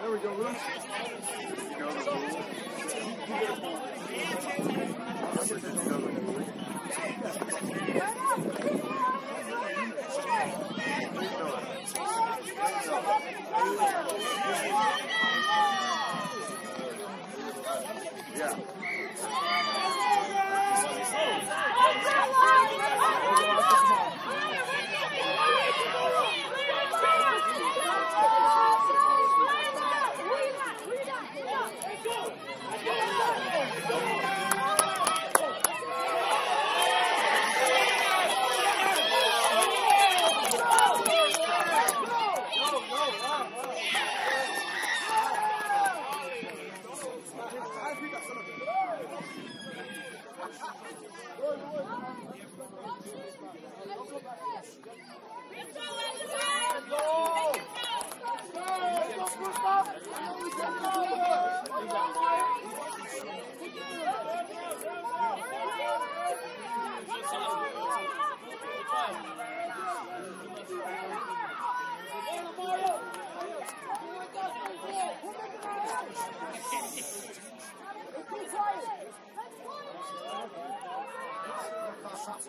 There we go, Luke. Yeah. Where, where? Don't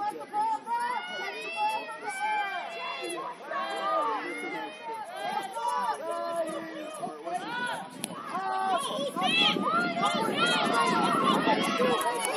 let the ball! Let's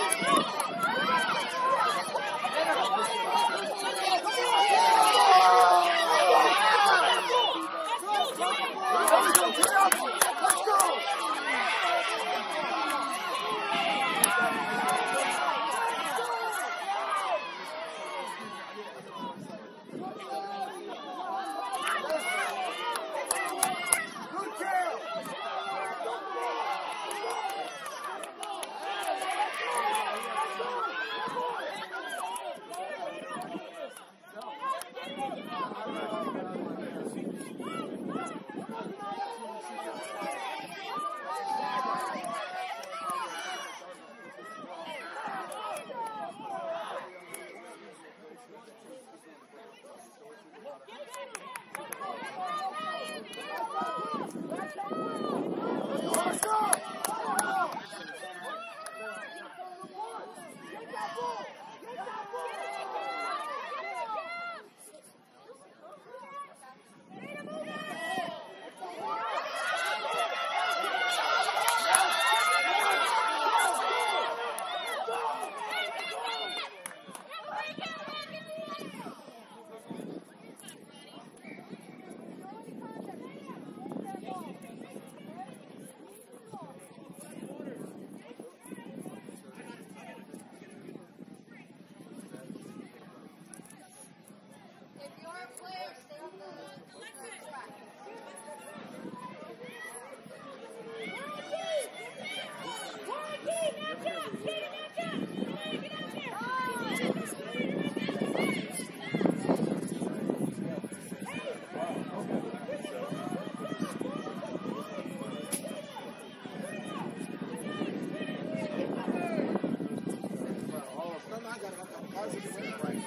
positive right?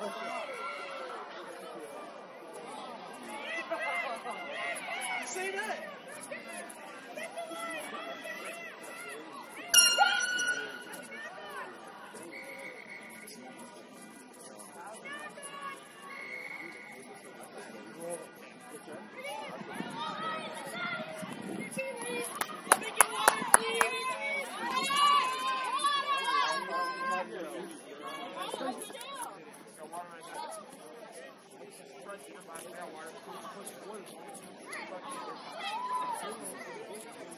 Say have Mike. Read the. Stay on the track.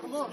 Come on.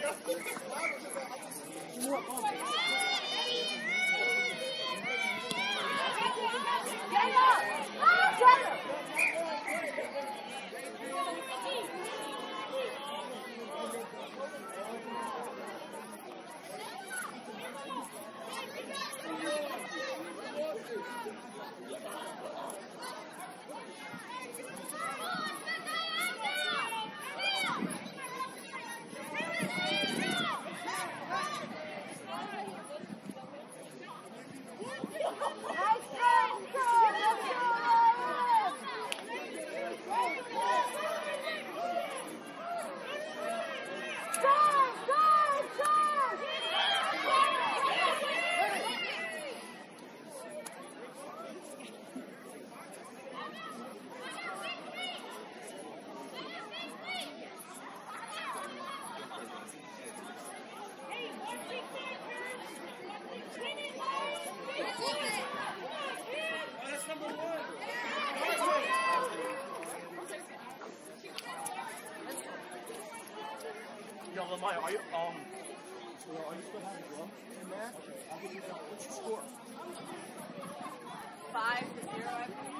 Jeremiah, are you, um, are you still having rum in there? I think you what's your score? Five to zero, I believe.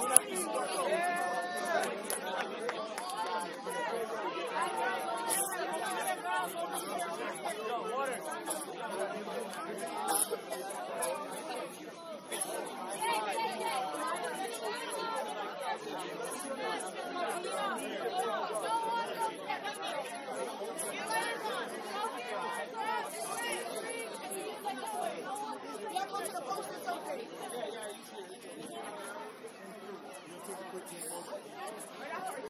Gracias.